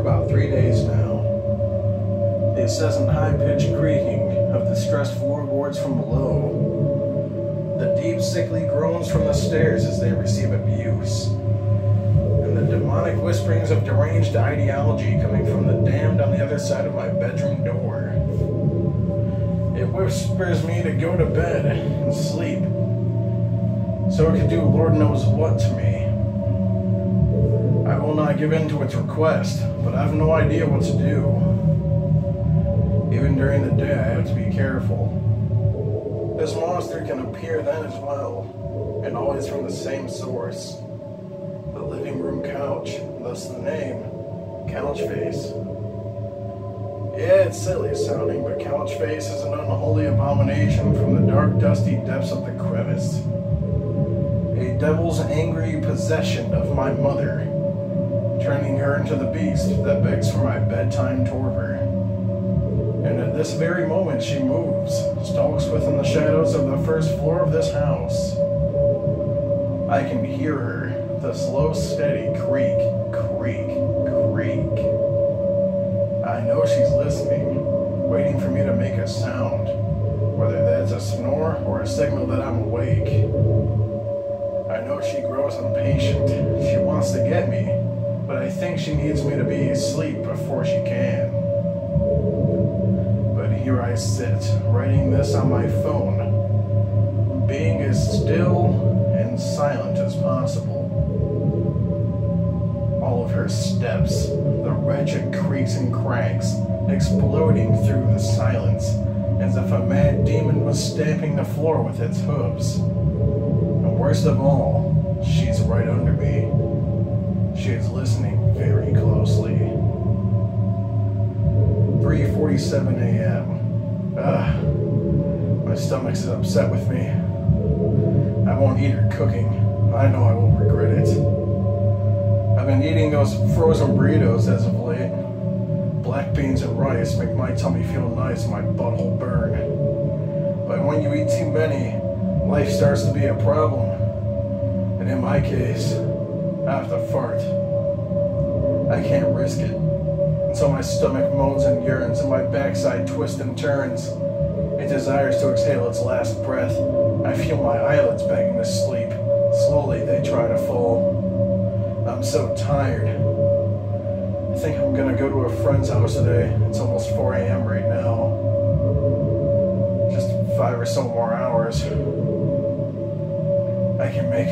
about three days now. The incessant high-pitched creaking of the stressed floorboards from below. The deep, sickly groans from the stairs as they receive abuse. And the demonic whisperings of deranged ideology coming from the damned on the other side of my bedroom door. It whispers me to go to bed and sleep so it can do Lord knows what to me. Give in to its request, but I have no idea what to do. Even during the day, I have to be careful. This monster can appear then as well, and always from the same source. The living room couch, thus the name, Couch Face. Yeah, it's silly sounding, but Couch Face is an unholy abomination from the dark, dusty depths of the crevice. A devil's angry possession of my mother, turning her into the beast that begs for my bedtime torpor. And at this very moment she moves, stalks within the shadows of the first floor of this house. I can hear her, the slow, steady creak, creak, creak. I know she's listening, waiting for me to make a sound, whether that's a snore or a signal that I'm awake. I know she grows impatient. She wants to get me, but I think she needs me to be asleep before she can. But here I sit, writing this on my phone, being as still and silent as possible. All of her steps, the wretched creaks and cranks, exploding through the silence, as if a mad demon was stamping the floor with its hooves. And worst of all, she's right under me. Listening very closely. 3:47 a.m. Ugh, my stomach's upset with me. I won't eat her cooking. I know I will regret it. I've been eating those frozen burritos as of late. Black beans and rice make my tummy feel nice my butthole burn. But when you eat too many, life starts to be a problem. And in my case, I have to fart. I can't risk it. And so my stomach moans and yearns and my backside twists and turns. It desires to exhale its last breath. I feel my eyelids begging to sleep. Slowly they try to fall. I'm so tired. I think I'm gonna go to a friend's house today. It's almost 4 a.m. right now. Just five or so more hours. I can make.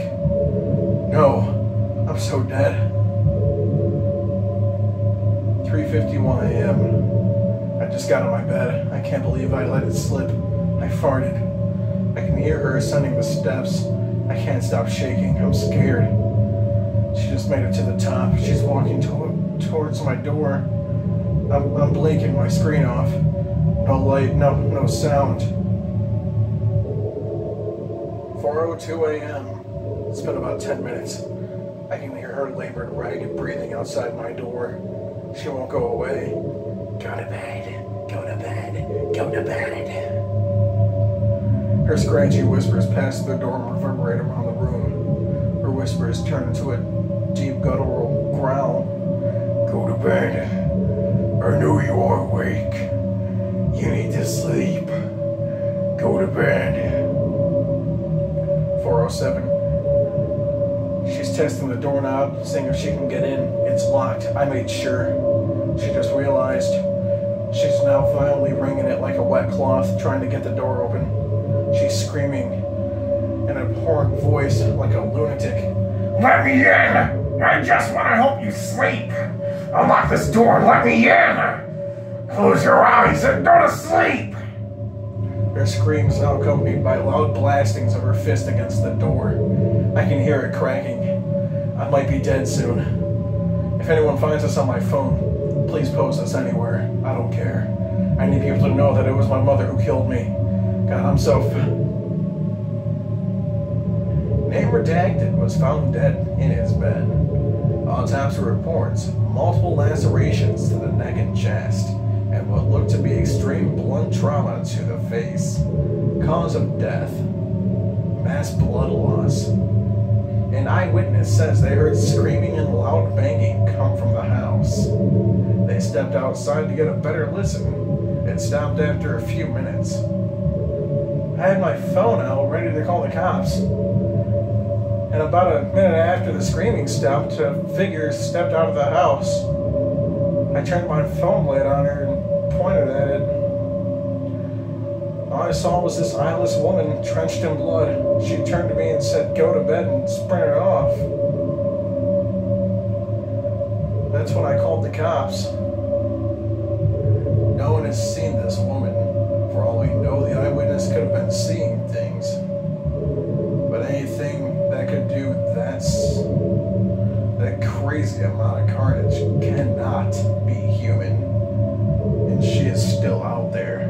No, I'm so dead. 3:51 a.m. I just got of my bed. I can't believe I let it slip. I farted. I can hear her ascending the steps. I can't stop shaking. I'm scared. She just made it to the top. She's walking to- towards my door. I'm, I'm blinking my screen off. No light, no no sound. 4:02 a.m. It's been about 10 minutes. I can hear her labored, ragged breathing outside my door. She won't go away. Go to bed. Go to bed. Go to bed. Her scratchy whispers pass the door and reverberate around the room. Her whispers turn into a deep guttural growl. Go to bed. I know you are awake. You need to sleep. Go to bed. 407. She's testing the doorknob, seeing if she can get in. It's locked. I made sure. She just realized she's now violently wringing it like a wet cloth, trying to get the door open. She's screaming in an abhorrent voice like a lunatic. Let me in! I just want to help you sleep! Unlock this door and let me in! Close your eyes and go to sleep! Her screams now accompanied by loud blastings of her fist against the door. I can hear it cracking. I might be dead soon. If anyone finds us on my phone, please post us anywhere. I don't care. I need people to know that it was my mother who killed me. God, I'm so. Name redacted was found dead in his bed. Autopsy reports multiple lacerations to the neck and chest, and what looked to be extreme blunt trauma to the face. Cause of death mass blood loss. An eyewitness says they heard screaming and stepped outside to get a better listen and stopped after a few minutes. I had my phone out ready to call the cops. And about a minute after the screaming stopped, a figure stepped out of the house. I turned my phone light on her and pointed at it. All I saw was this eyeless woman drenched in blood. She turned to me and said, Go to bed and sprinted off. That's when I called the cops. crazy amount of carnage cannot be human. And she is still out there.